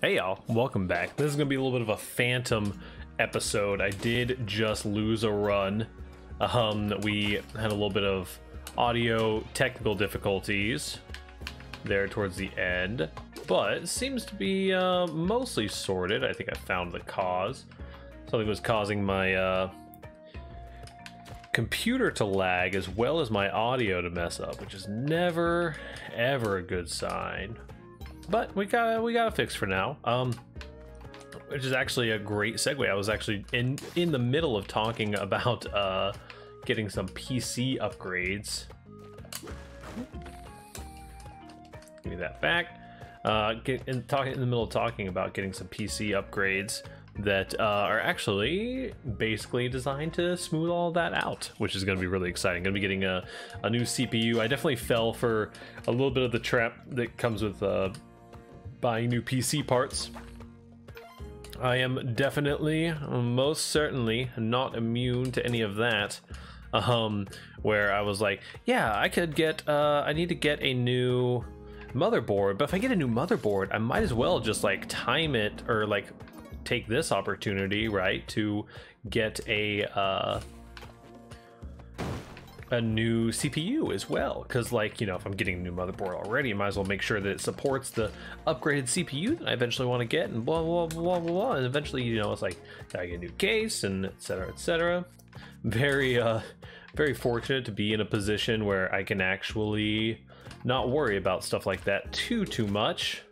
Hey y'all, welcome back. This is gonna be a little bit of a phantom episode. I did just lose a run. Um, we had a little bit of audio technical difficulties there towards the end, but it seems to be uh, mostly sorted. I think I found the cause. Something was causing my uh, computer to lag as well as my audio to mess up, which is never ever a good sign. But we got we got a fix for now. Um, which is actually a great segue. I was actually in in the middle of talking about uh, getting some PC upgrades. Give me that back. Uh, get in talking in the middle of talking about getting some PC upgrades that uh, are actually basically designed to smooth all that out, which is going to be really exciting. Going to be getting a, a new CPU. I definitely fell for a little bit of the trap that comes with uh, buying new PC parts. I am definitely, most certainly, not immune to any of that. Um, where I was like, yeah, I could get, uh, I need to get a new motherboard, but if I get a new motherboard, I might as well just like time it or like take this opportunity, right, to get a uh, a new CPU as well. Because, like, you know, if I'm getting a new motherboard already, I might as well make sure that it supports the upgraded CPU that I eventually want to get, and blah blah blah blah blah. And eventually, you know, it's like gotta get a new case and etc. etc. Very uh, very fortunate to be in a position where I can actually not worry about stuff like that too too much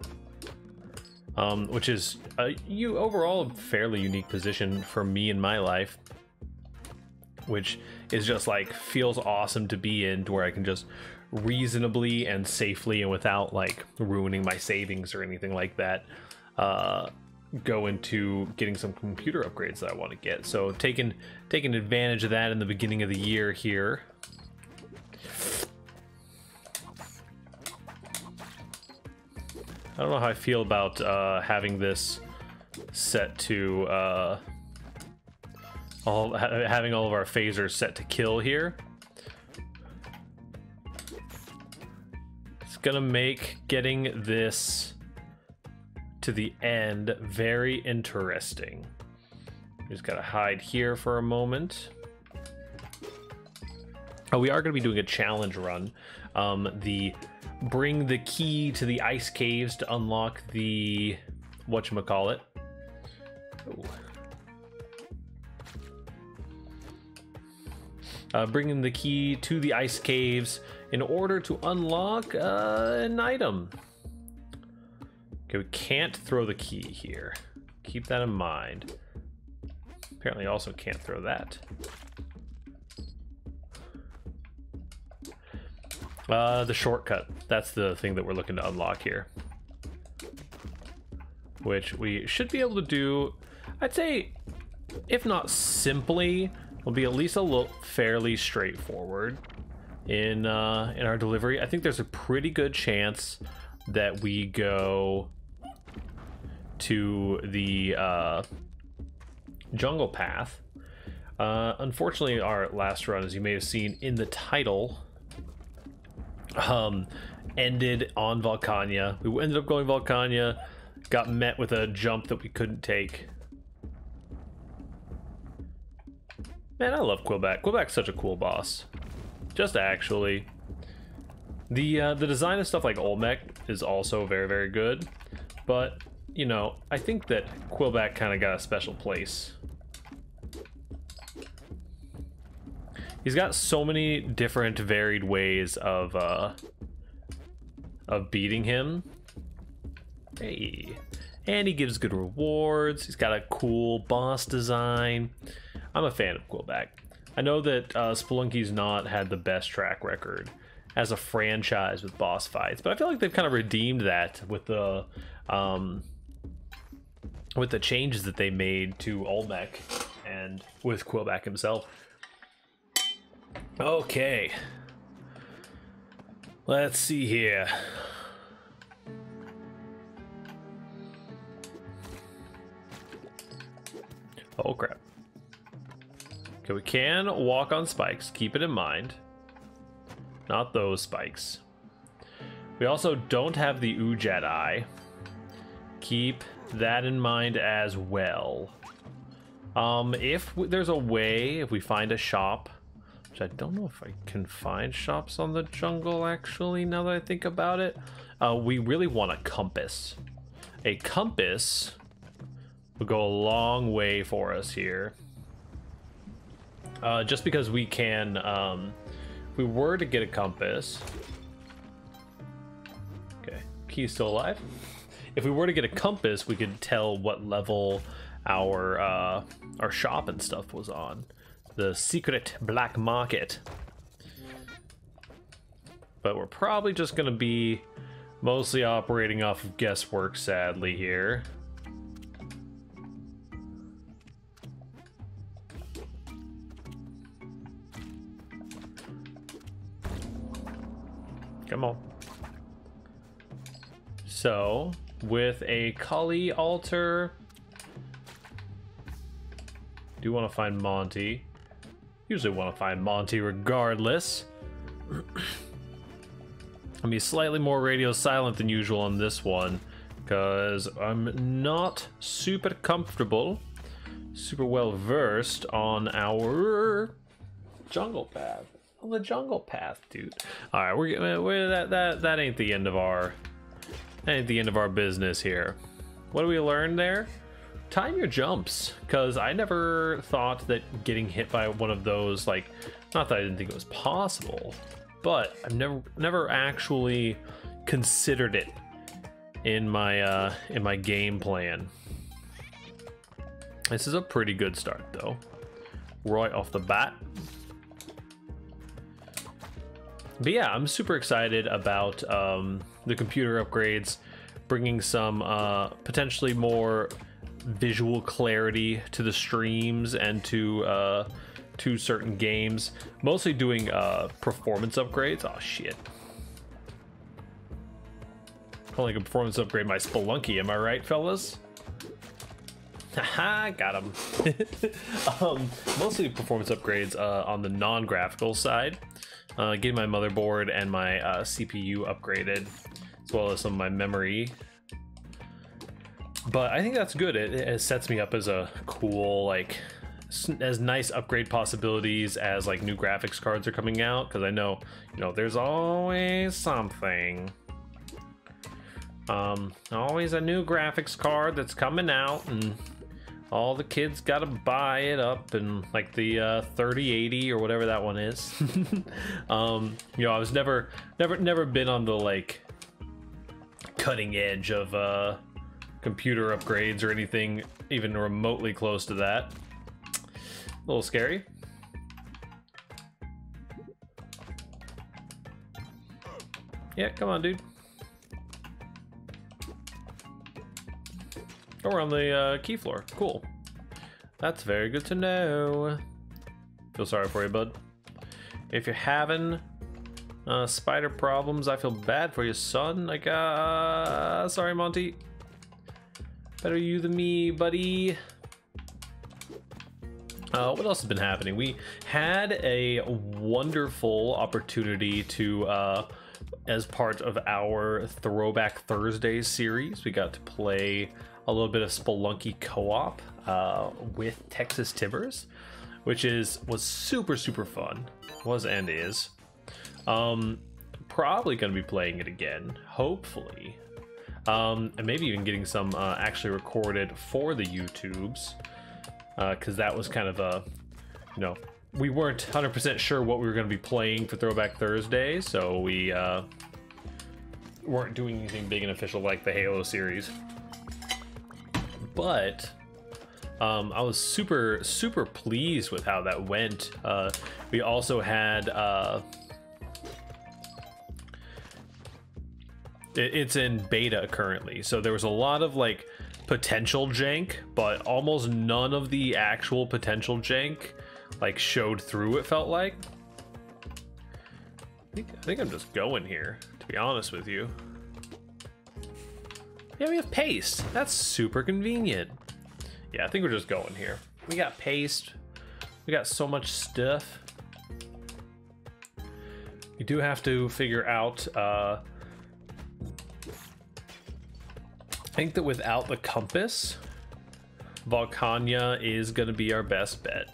um, which is a you overall a fairly unique position for me in my life, which is just like feels awesome to be in, to where I can just reasonably and safely and without like ruining my savings or anything like that, uh, go into getting some computer upgrades that I want to get. So taking taking advantage of that in the beginning of the year here. I don't know how I feel about uh, having this set to uh, all ha having all of our phasers set to kill here. It's gonna make getting this to the end very interesting. Just gotta hide here for a moment. Oh, we are gonna be doing a challenge run. Um, the bring the key to the ice caves to unlock the whatchamacallit. Ooh. Uh, bringing the key to the ice caves in order to unlock uh, an item. Okay, we can't throw the key here. Keep that in mind. Apparently also can't throw that. Uh, the shortcut. That's the thing that we're looking to unlock here. Which we should be able to do, I'd say, if not simply, will be at least a little fairly straightforward in uh, in our delivery. I think there's a pretty good chance that we go to the uh, jungle path. Uh, unfortunately, our last run, as you may have seen in the title, um, ended on Volcania. We ended up going Volcania, got met with a jump that we couldn't take. Man, I love Quillback. Quillback's such a cool boss. Just actually. The uh, the design of stuff like Olmec is also very, very good. But, you know, I think that Quillback kind of got a special place He's got so many different varied ways of uh of beating him. Hey. And he gives good rewards. He's got a cool boss design. I'm a fan of Quillback. I know that uh, Spelunky's not had the best track record as a franchise with boss fights, but I feel like they've kind of redeemed that with the um, with the changes that they made to Olmec and with Quillback himself. Okay. Let's see here. Oh crap. Okay, we can walk on spikes. Keep it in mind. Not those spikes. We also don't have the Eye. keep that in mind as well. Um, if there's a way, if we find a shop, which I don't know if I can find shops on the jungle actually, now that I think about it, uh, we really want a compass. A compass would go a long way for us here. Uh, just because we can, um, if we were to get a compass, okay, key's still alive. If we were to get a compass, we could tell what level our uh, our shop and stuff was on. The secret black market. But we're probably just gonna be mostly operating off of guesswork, sadly, here. Come on. So, with a Kali altar, do you want to find Monty. Usually want to find Monty regardless. I'll be slightly more radio silent than usual on this one because I'm not super comfortable, super well versed on our jungle path the jungle path, dude. All right, we're, we're that that that ain't the end of our that ain't the end of our business here. What do we learn there? Time your jumps, because I never thought that getting hit by one of those, like, not that I didn't think it was possible, but I've never never actually considered it in my uh, in my game plan. This is a pretty good start, though. Right off the bat, but yeah, I'm super excited about um, the computer upgrades, bringing some uh, potentially more visual clarity to the streams and to uh, to certain games. Mostly doing uh, performance upgrades. Oh shit. Calling a performance upgrade my Spelunky, am I right, fellas? Haha, got him. um, mostly performance upgrades uh, on the non-graphical side uh, getting my motherboard and my uh, CPU upgraded, as well as some of my memory. But I think that's good. It, it sets me up as a cool, like, as nice upgrade possibilities as like new graphics cards are coming out. Because I know, you know, there's always something. Um, always a new graphics card that's coming out and all the kids gotta buy it up and like the uh, 3080 or whatever that one is. um, you know, I was never, never, never been on the like cutting edge of uh, computer upgrades or anything even remotely close to that. A little scary. Yeah, come on, dude. Oh, we're on the uh, key floor. Cool. That's very good to know. Feel sorry for you, bud. If you're having uh, spider problems, I feel bad for you, son. Like, uh, sorry, Monty. Better you than me, buddy. Uh, what else has been happening? We had a wonderful opportunity to, uh, as part of our Throwback Thursday series, we got to play a little bit of Spelunky co-op uh, with Texas Timbers, which is was super super fun. Was and is. Um, probably gonna be playing it again, hopefully, um, and maybe even getting some uh, actually recorded for the YouTubes, because uh, that was kind of a, you know, we weren't 100% sure what we were going to be playing for Throwback Thursday, so we uh, weren't doing anything big and official like the Halo series but um, I was super, super pleased with how that went. Uh, we also had. Uh, it, it's in beta currently, so there was a lot of like potential jank, but almost none of the actual potential jank like showed through. It felt like. I think, I think I'm just going here, to be honest with you. Yeah, we have paste. That's super convenient. Yeah, I think we're just going here. We got paste. We got so much stuff. We do have to figure out uh, I think that without the compass, Volcania is going to be our best bet.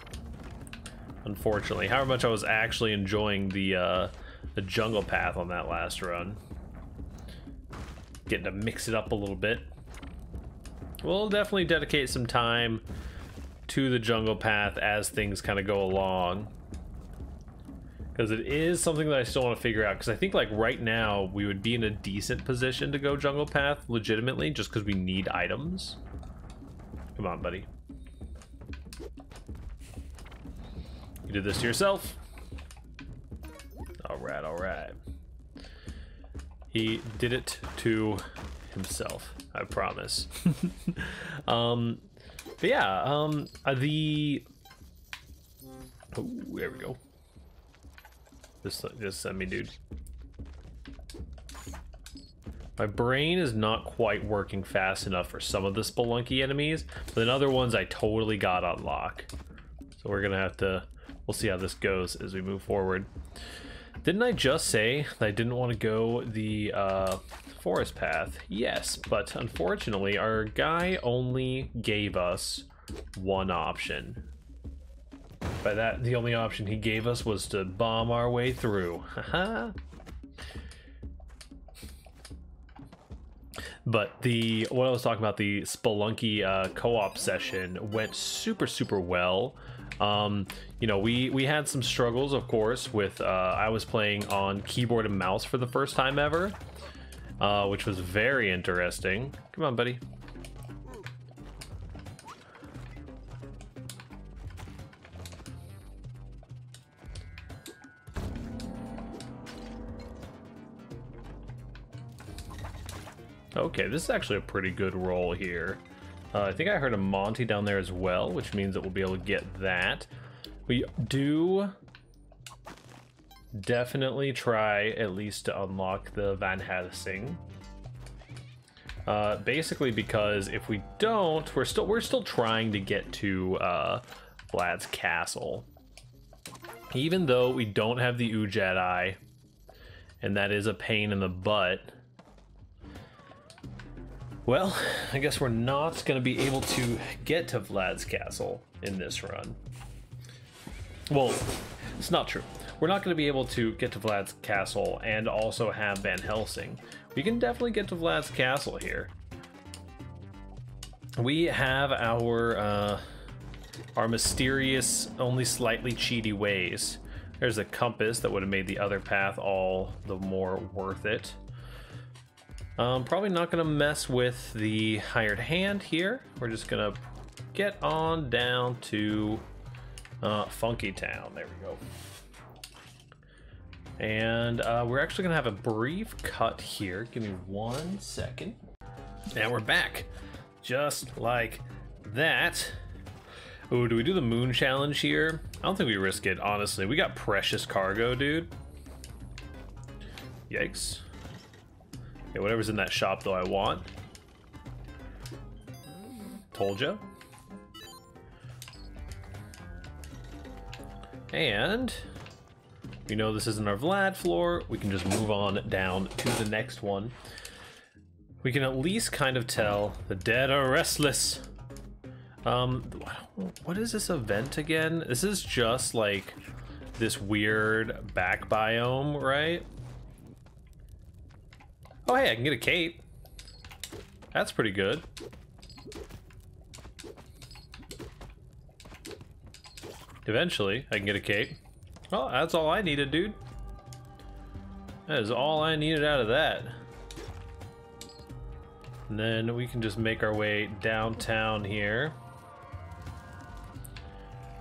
Unfortunately, however much I was actually enjoying the uh, the jungle path on that last run. Getting to mix it up a little bit. We'll definitely dedicate some time to the jungle path as things kind of go along. Because it is something that I still want to figure out. Because I think like right now we would be in a decent position to go jungle path legitimately just because we need items. Come on, buddy. You did this to yourself. All right, all right. He did it to himself, I promise. um, but yeah, um, uh, the... Oh, there we go. Just, just send me, dude. My brain is not quite working fast enough for some of the Spelunky enemies, but then other ones I totally got on lock. So we're gonna have to, we'll see how this goes as we move forward. Didn't I just say that I didn't want to go the uh, forest path? Yes, but unfortunately our guy only gave us one option. By that, the only option he gave us was to bomb our way through. But the what I was talking about, the Spelunky uh, co-op session went super super well. Um, you know, we we had some struggles, of course, with uh, I was playing on keyboard and mouse for the first time ever, uh, which was very interesting. Come on, buddy. Okay, this is actually a pretty good roll here. Uh, I think I heard a Monty down there as well, which means that we'll be able to get that. We do definitely try at least to unlock the Van Helsing. Uh, basically because if we don't, we're still we're still trying to get to uh, Vlad's castle. Even though we don't have the Udjat Eye, and that is a pain in the butt. Well, I guess we're not going to be able to get to Vlad's castle in this run. Well, it's not true. We're not going to be able to get to Vlad's castle and also have Van Helsing. We can definitely get to Vlad's castle here. We have our uh, our mysterious, only slightly cheaty ways. There's a compass that would have made the other path all the more worth it. Um, probably not going to mess with the hired hand here. We're just going to get on down to uh, Funky Town. There we go. And uh, we're actually going to have a brief cut here. Give me one second. And we're back. Just like that. Oh, do we do the moon challenge here? I don't think we risk it, honestly. We got precious cargo, dude. Yikes. Whatever's in that shop, though, I want. Told ya. And we know this isn't our Vlad floor. We can just move on down to the next one. We can at least kind of tell the dead are restless. Um, what is this event again? This is just like this weird back biome, right? Oh, hey, I can get a cape. That's pretty good. Eventually, I can get a cape. Oh, that's all I needed, dude. That is all I needed out of that. And then we can just make our way downtown here.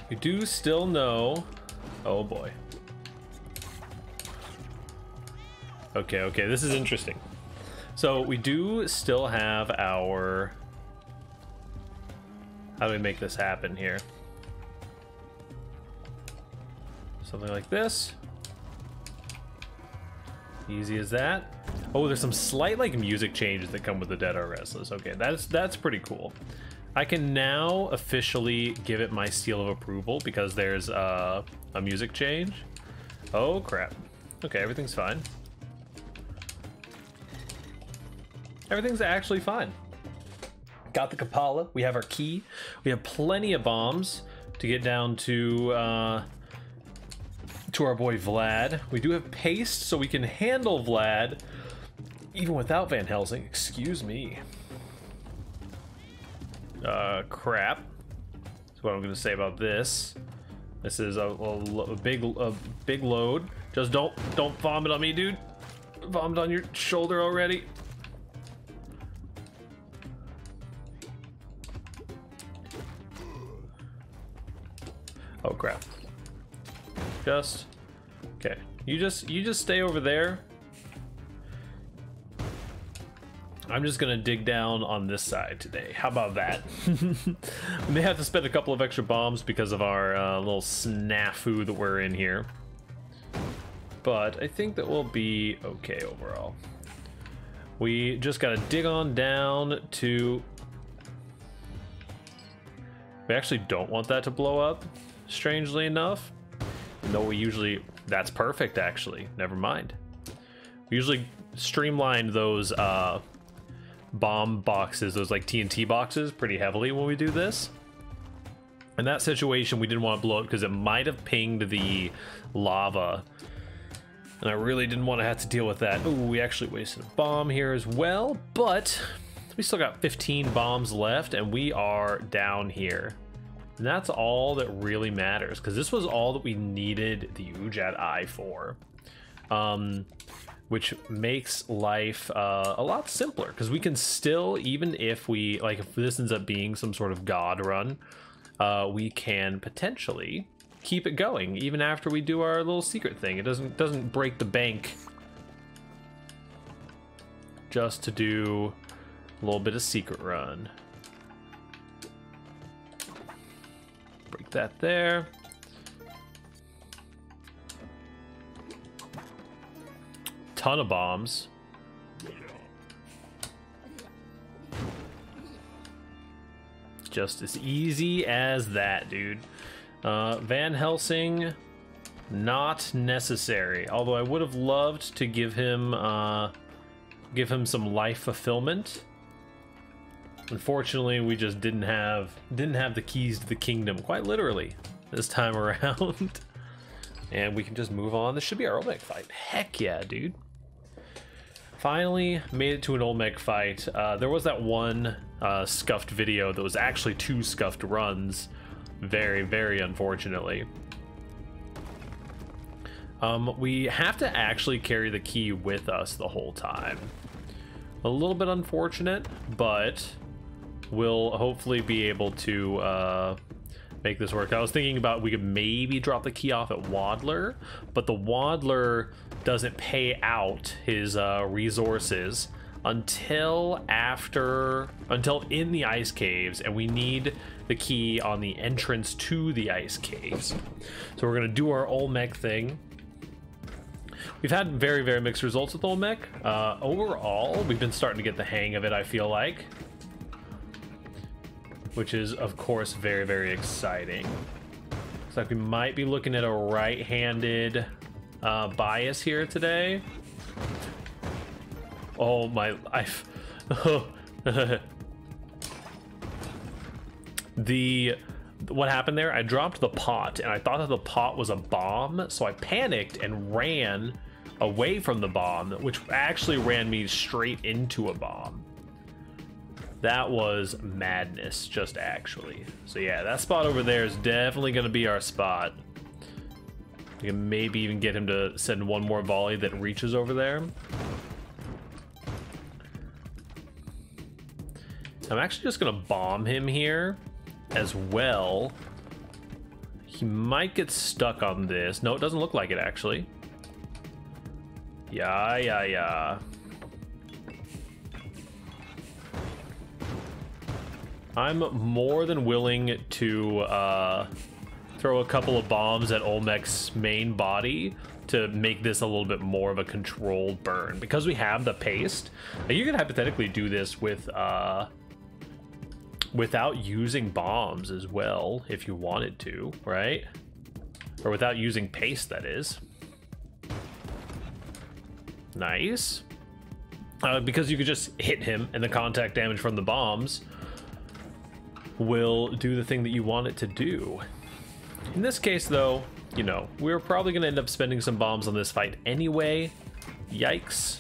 We do still know... Oh boy. Okay, okay, this is interesting. So we do still have our... How do we make this happen here? Something like this. Easy as that. Oh, there's some slight like music changes that come with the Dead Are Restless. Okay, that's that's pretty cool. I can now officially give it my seal of approval because there's uh, a music change. Oh crap. Okay, everything's fine. Everything's actually fine. Got the Kapala. We have our key. We have plenty of bombs to get down to uh, to our boy Vlad. We do have paste, so we can handle Vlad even without Van Helsing. Excuse me. Uh, crap. That's what I'm gonna say about this. This is a, a, a big a big load. Just don't don't vomit on me, dude. Vomit on your shoulder already. Oh crap. Just okay. You just you just stay over there. I'm just gonna dig down on this side today. How about that? we may have to spend a couple of extra bombs because of our uh, little snafu that we're in here. But I think that we'll be okay overall. We just gotta dig on down to... We actually don't want that to blow up, strangely enough. No, we usually... That's perfect, actually. Never mind. We usually streamline those uh, bomb boxes, those like TNT boxes, pretty heavily when we do this. In that situation, we didn't want to blow it because it might have pinged the lava. And I really didn't want to have to deal with that. Oh, we actually wasted a bomb here as well, but we still got 15 bombs left and we are down here. And that's all that really matters because this was all that we needed the Udjat Eye for. Um, which makes life uh, a lot simpler because we can still, even if we, like if this ends up being some sort of god run, uh, we can potentially keep it going even after we do our little secret thing. It doesn't doesn't break the bank just to do a little bit of secret run. That there. ton of bombs. Just as easy as that, dude. Uh, Van Helsing, not necessary. Although I would have loved to give him, uh, give him some life fulfillment. Unfortunately, we just didn't have didn't have the keys to the kingdom, quite literally, this time around. and we can just move on. This should be our Olmec fight. Heck yeah, dude. Finally made it to an Olmec fight. Uh, there was that one uh, scuffed video that was actually two scuffed runs. Very, very unfortunately. Um, we have to actually carry the key with us the whole time. A little bit unfortunate, but we'll hopefully be able to uh, make this work. I was thinking about we could maybe drop the key off at Waddler, but the Waddler doesn't pay out his uh, resources until after until in the ice caves and we need the key on the entrance to the ice caves. So we're gonna do our olmec thing. We've had very very mixed results with olmec. Uh, overall we've been starting to get the hang of it i feel like which is of course very very exciting. Looks like we might be looking at a right-handed uh, bias here today. Oh my life. The what happened there? I dropped the pot and i thought that the pot was a bomb so i panicked and ran away from the bomb which actually ran me straight into a bomb that was madness, just actually. So yeah, that spot over there is definitely going to be our spot. We can maybe even get him to send one more volley that reaches over there. I'm actually just going to bomb him here as well. He might get stuck on this. No, it doesn't look like it, actually. Yeah, yeah, yeah. I'm more than willing to uh, throw a couple of bombs at Olmec's main body to make this a little bit more of a controlled burn. Because we have the paste, you could hypothetically do this with uh, without using bombs as well, if you wanted to, right? Or without using paste, that is. Nice. Uh, because you could just hit him and the contact damage from the bombs will do the thing that you want it to do. In this case, though, you know, we're probably going to end up spending some bombs on this fight anyway. Yikes.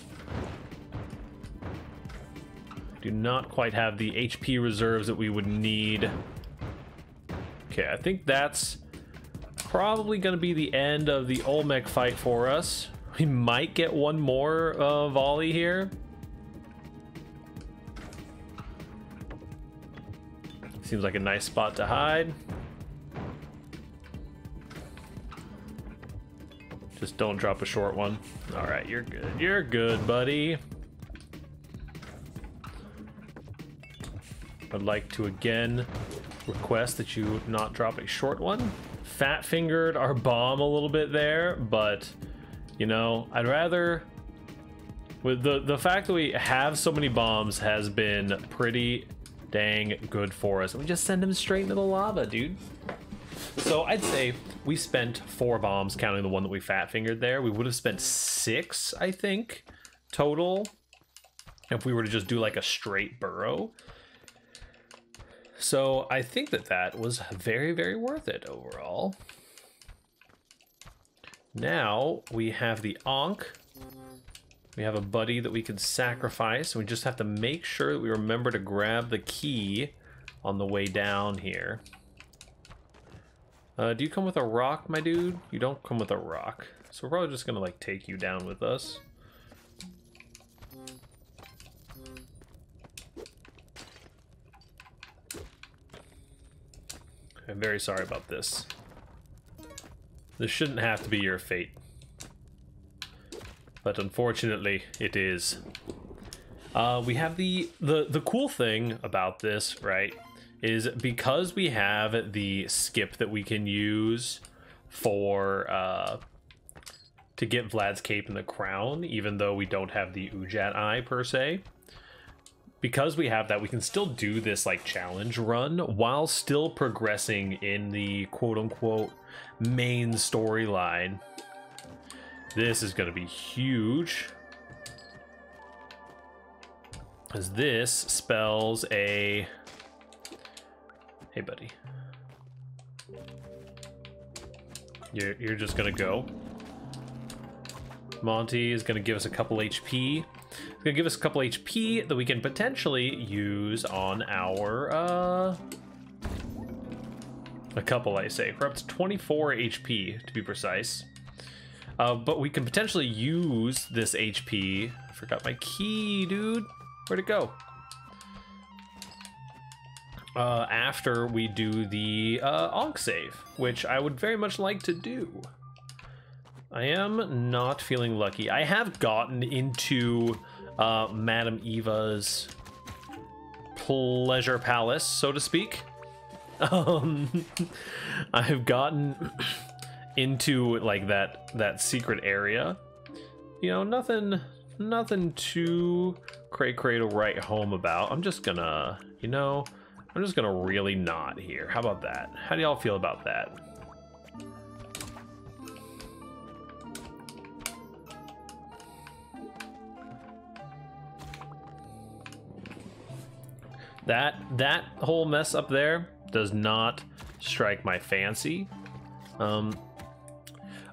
Do not quite have the HP reserves that we would need. Okay, I think that's probably going to be the end of the Olmec fight for us. We might get one more uh, volley here. Seems like a nice spot to hide. Just don't drop a short one. All right, you're good. You're good, buddy. I'd like to again request that you not drop a short one. Fat fingered our bomb a little bit there, but you know, I'd rather with the the fact that we have so many bombs has been pretty dang good for us. We just send him straight into the lava, dude. So I'd say we spent four bombs, counting the one that we fat fingered there. We would have spent six, I think, total, if we were to just do like a straight burrow. So I think that that was very, very worth it overall. Now we have the Ankh. We have a buddy that we can sacrifice. We just have to make sure that we remember to grab the key on the way down here. Uh, do you come with a rock, my dude? You don't come with a rock. So we're probably just gonna like take you down with us. I'm very sorry about this. This shouldn't have to be your fate. But unfortunately, it is. Uh, we have the, the, the cool thing about this, right, is because we have the skip that we can use for, uh, to get Vlad's cape and the crown, even though we don't have the Udjat eye per se. Because we have that, we can still do this like challenge run while still progressing in the quote unquote main storyline. This is going to be huge. Because this spells a... Hey, buddy. You're, you're just going to go. Monty is going to give us a couple HP. It's going to give us a couple HP that we can potentially use on our... Uh, a couple, I say. We're up to 24 HP, to be precise. Uh, but we can potentially use this HP. I forgot my key, dude. Where'd it go? Uh, after we do the uh, Ankh save, which I would very much like to do. I am not feeling lucky. I have gotten into uh, Madame Eva's pleasure palace, so to speak. Um, I've gotten into like that that secret area. You know, nothing nothing too cray cray to write home about. I'm just gonna, you know, I'm just gonna really not here. How about that? How do y'all feel about that? That that whole mess up there does not strike my fancy. Um,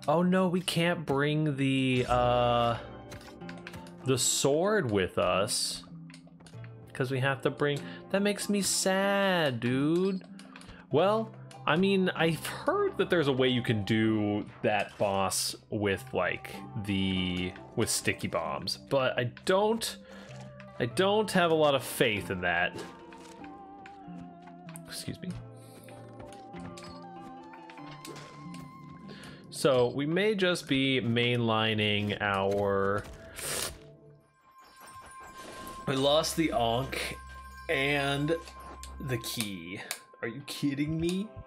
oh no, we can't bring the uh, the sword with us because we have to bring. That makes me sad, dude. Well, I mean, I've heard that there's a way you can do that boss with like the with sticky bombs, but I don't I don't have a lot of faith in that. Excuse me. So we may just be mainlining our... We lost the Ankh and the key. Are you kidding me?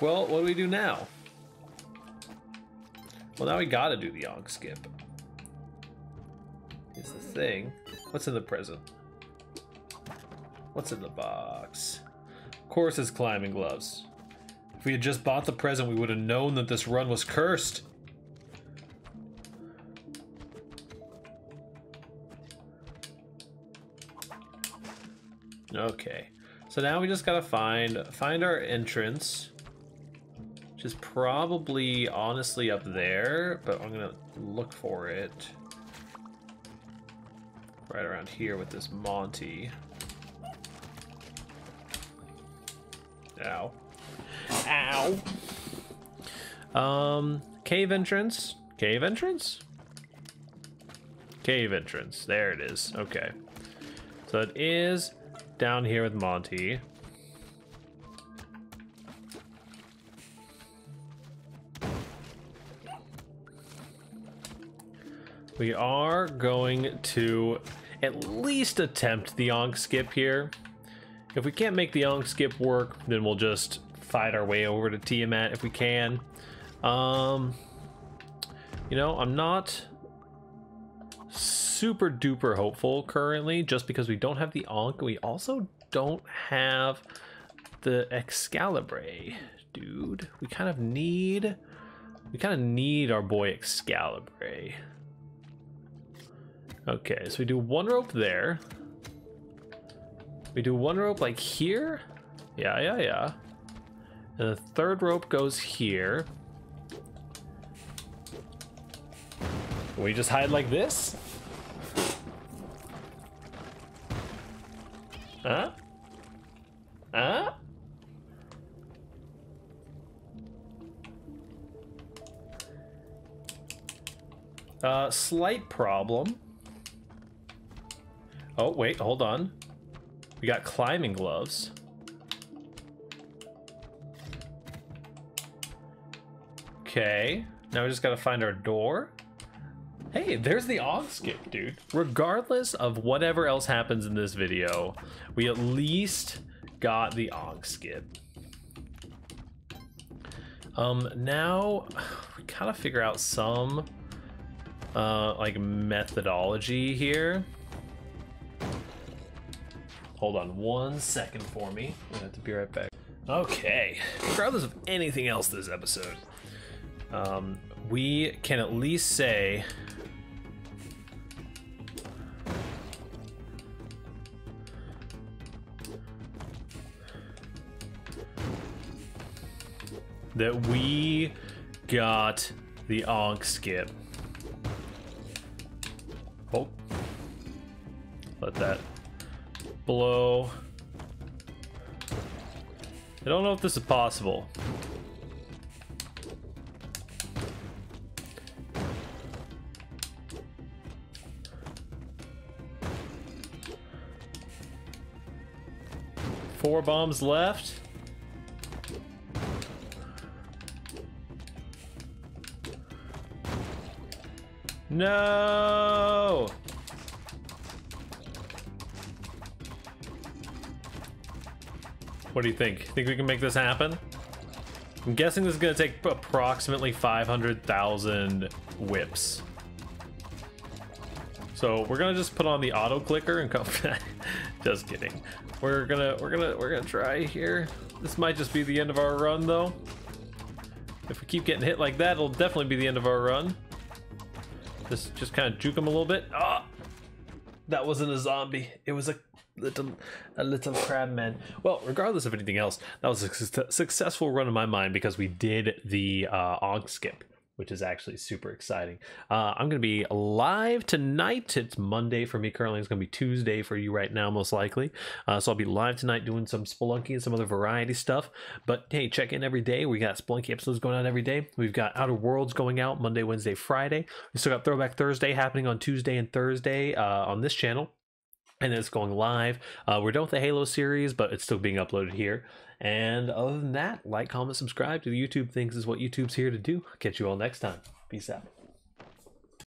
Well, what do we do now? Well, now we gotta do the Ankh skip. Is the thing. What's in the present? What's in the box? Of course it's climbing gloves. If we had just bought the present, we would have known that this run was cursed. Okay. So now we just gotta find find our entrance. Which is probably honestly up there, but I'm gonna look for it. Right around here with this Monty. Ow. Ow. Um, cave entrance. Cave entrance? Cave entrance. There it is. Okay. So it is down here with Monty. We are going to at least attempt the Ankh skip here. If we can't make the Ankh skip work, then we'll just fight our way over to Tiamat if we can. Um, you know, I'm not super duper hopeful currently just because we don't have the Ankh. We also don't have the Excalibur, dude. We kind of need, we kind of need our boy Excalibur. Okay, so we do one rope there. We do one rope like here. Yeah, yeah, yeah. And the third rope goes here. We just hide like this? Huh? Huh? Uh, slight problem. Oh, wait, hold on. We got climbing gloves. Okay, now we just gotta find our door. Hey, there's the Ankh skip, dude. Regardless of whatever else happens in this video, we at least got the Ankh skip. Um, now we gotta figure out some uh, like methodology here. Hold on one second for me. I have to be right back. Okay, regardless of anything else this episode, um, we can at least say that we got the Ankh skip. Oh. Let that blow. I don't know if this is possible. Four bombs left. No! What do you think? Think we can make this happen? I'm guessing this is to take approximately 500,000 whips. So we're gonna just put on the auto clicker and come. just kidding. We're gonna we're gonna we're gonna try here. This might just be the end of our run though. If we keep getting hit like that, it'll definitely be the end of our run. Just just kind of juke him a little bit. Ah, oh, that wasn't a zombie. It was a little a little crab man. Well, regardless of anything else, that was a su successful run in my mind because we did the uh, Ankh skip which is actually super exciting. Uh, I'm going to be live tonight. It's Monday for me currently. It's going to be Tuesday for you right now, most likely. Uh, so I'll be live tonight doing some Spelunky and some other variety stuff. But hey, check in every day. We got Spelunky episodes going out every day. We've got Outer Worlds going out Monday, Wednesday, Friday. We still got Throwback Thursday happening on Tuesday and Thursday uh, on this channel and it's going live. Uh, we're done with the Halo series, but it's still being uploaded here. And other than that, like, comment, subscribe to the YouTube things is what YouTube's here to do. Catch you all next time. Peace out.